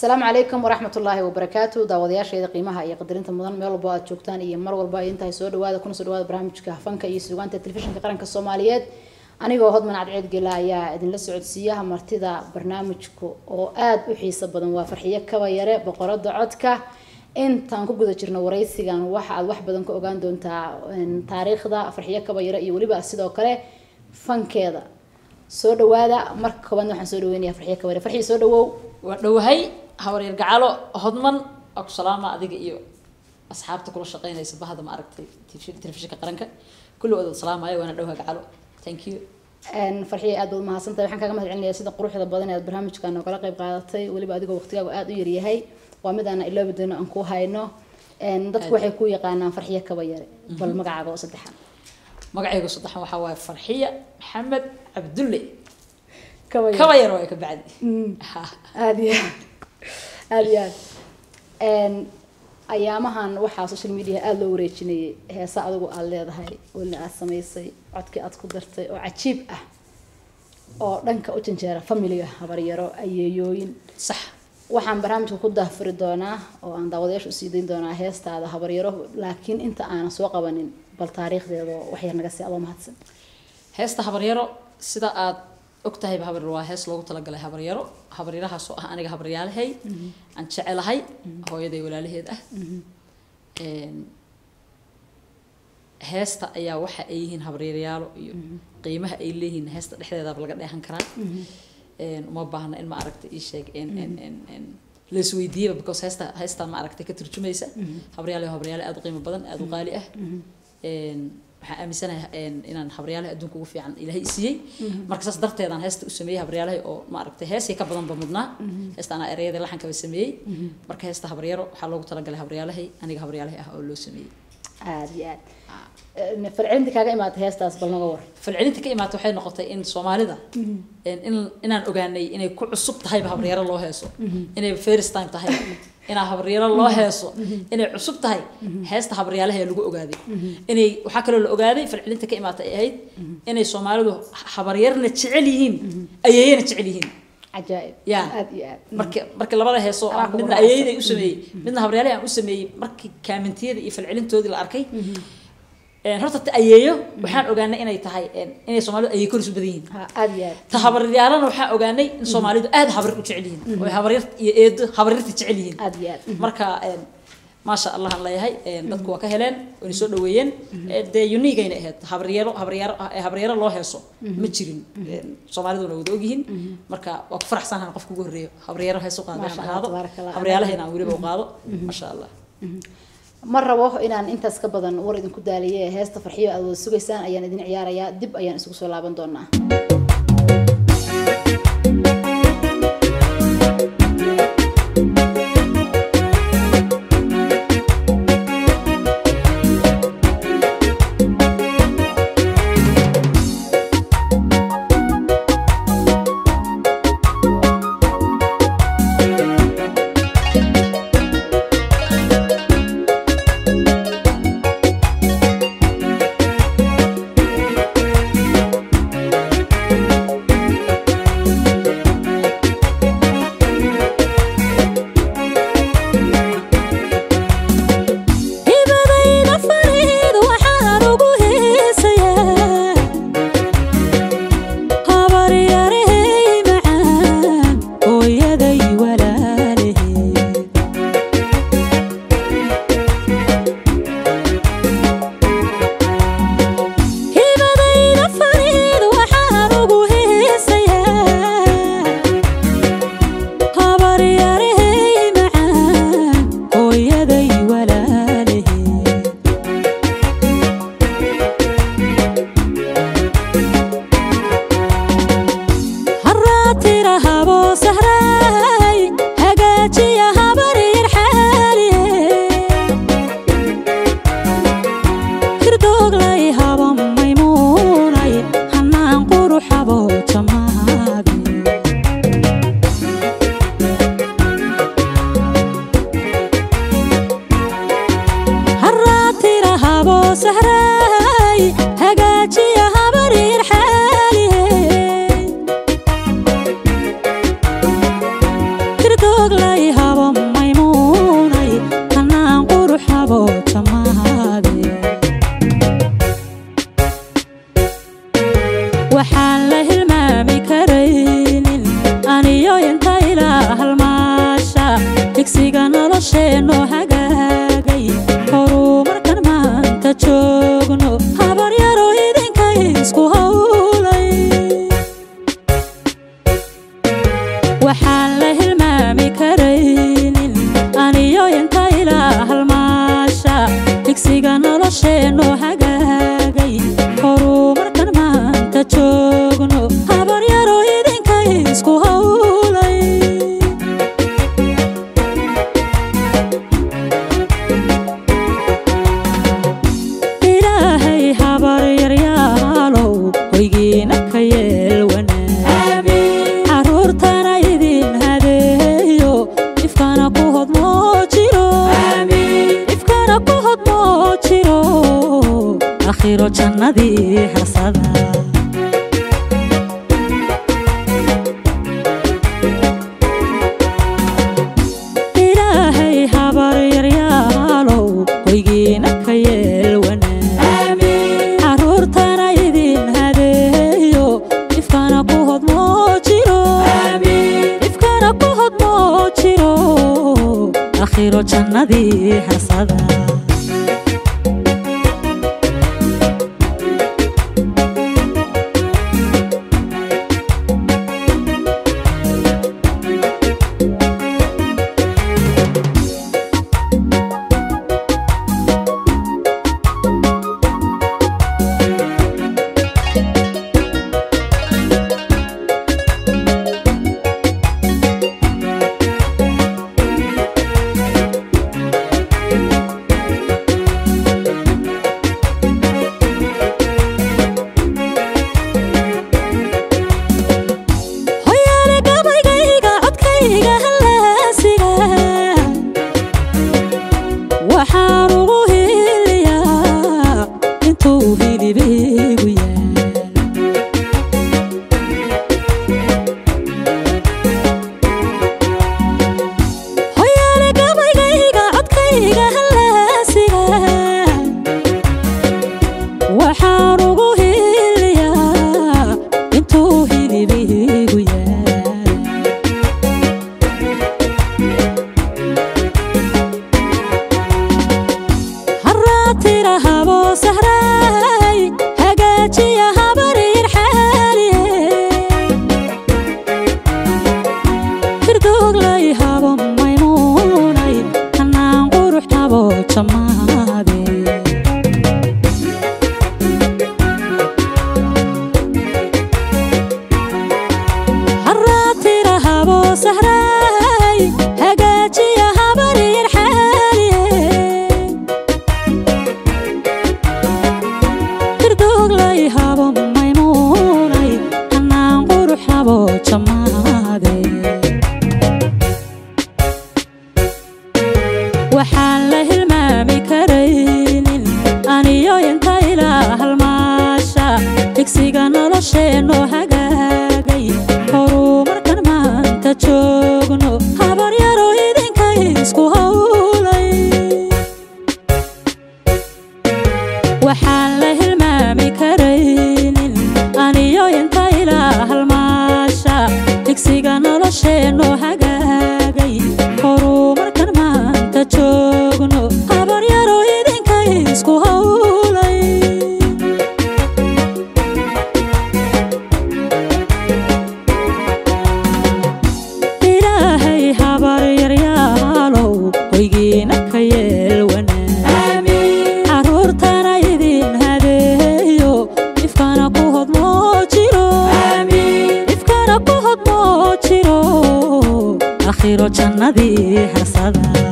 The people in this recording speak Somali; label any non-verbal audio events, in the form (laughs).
asalaamu calaykum waraxmat ullaahi wabarakaatu daawadayaasheeda qiimaha iyo qadarinta mudan meel walbo aad joogtaan iyo mar walba ay intahay soo dhawaada kuna soo dhawaada barnaamijka fanka iyo sugaanta telefishinka qaranka soomaaliyeed. Anigoo hodman cadceed gela ayaa idinla socodsiiyaha martida barnaamijku oo aada u xiiso badan. Waa farxiyo kaba yare boqorada codka. Intaan ku guda jirno waraysigan waxa aad wax badan ka ogaan doontaa taariikhda farxiyo kaba yare iyo weliba sidoo kale fankeeda. Soo dhawaada marka koobaad waxaan soo dhaweynaya farxiyo kaba yare. Farxiyo soo dhawow. Waa dhowahay habaryar gacalo hodman waa ku salaama adiga iyo asxaabta kula shaqeynaysa bahda ma aragtay telefishinka qaranka kulligood wada salaamaya waana dhowha gacalo thank you farxiya aad baad umahadsantahay waxaan kaaga mahad celinaya sida quruxda badan ee aad barnaamijkan nogala qayb qaadatay weliba adigoo waqtigaagu aada u yaryahay waa mid aan iloobi doono aan ku hayno dadku waxay ku yaqaanaan farxiyo kaba yare bal magacaaga oo saddexan magacayga saddexan waxaa waaye farxiya maxamed cabdulle kaba yar waay ka bacdi aada iyo (laughs) aada iyo aad. Ayaamahan waxaa social media aada loo wareejinayay heesa adigu aada leedahay weli aada samaysay codkii aada ku dartay oo cajiib ah oo dhanka u janjeera familiga habaryaro ayeeyooyin. Sax. Waxaan barnaamijka ku daafuri doonaa oo aan daawadayaasha u sii dayn doonaa heestaada habaryaro laakiin inta aanan soo qabanin bal taariikhdeeda waxyar naga sii adoo mahadsan heesta habaryaro sida aad ogtahayba habaryaro waa hees loogu talagalay habaryaro habaryarahaasoo ah aniga habaryaalahay aan jecelahay hooyaday walaalaheed ah. Heesta ayaa waxa ay yihiin habaryaryaalo iyo qiimaha ay leeyihiin heesta dhexdeedaba laga dheehan karaa. Uma baahna in ma aragta ii sheeg laisweydiiyaba because heesta heestaa ma aragtay ka turjumaysa habaryaale habaryaale aada u qiimo badan aada u qaali ah waxaan aaminsanahay inaan habaryaalaha adduunka ugu fiican ilaahay siiyey. Marka saas darteedaan heesta u sameeyey habaryaalahay oo ma aragtay heesay ka badanba mudnaa. Heesta anaa ereyada laxankaba sameeyey. Marka heesta habaryaro waxaa loogu talagalay habaryaalahay aniga habaryaalahay ah oo loo sameeyey. Aada iyo aad. Falcelinta kaaga imaatay heestaas bal naga war. Falcelinta ka imaatay waxay noqotay in soomaalida in inaan ogaanay inay ku cusub tahayba habaryaro loo heeso. Inay first time (laughs) inaa habaryaro loo heeso inay cusub tahay heesta habaryaalaha ee lagu ogaaday inay waxaa kaloo la ogaaday falcelinta ka imaatay ay ahayd inay soomaalidu habaryarna jecel yihiin ayeeyana jecel yihiin. Ya. Marka marka labada heesoo midna ayeeyaday u sameeyey midna habaryaalaha aan u sameeyey markii kaamintiyada iyo falcelintoodii la arkay horta ta ayeeyo waxaan ogaanay inay tahay inay soomaalidu ayeey koris u badan yihiin iyo aad. Ta habaryaalana waxaan ogaanay in soomaalidu aad habaryar u jecel yihiin. Oo habaryar iyo eedo habaryarta jecel yihiin. Iyo aad. Marka maasha allah aan leeyahay dadku waa ka heleen wayna soo dhaweeyeen dee uniigayna ahayd. Habaryaro habaryaaro habaryaro loo heeso ma jirin. Soomaaliduna wada ogyihiin. Marka waa ku faraxsanahan qofka ugu horreeyo. Habaryaro hees u qaado habaryaalahayna aan weliba u qaado. Maasha allah ma rabo inaan intaas ka badan war idinku daaliye heesta farxiyo aad wada sugaysaan ayaan idin ciyaarayaa dib ayaan isugu soo laaban doonaa oglay habo maymuunay anaan qurux habootamaha chanadi, khayro jannadii hasada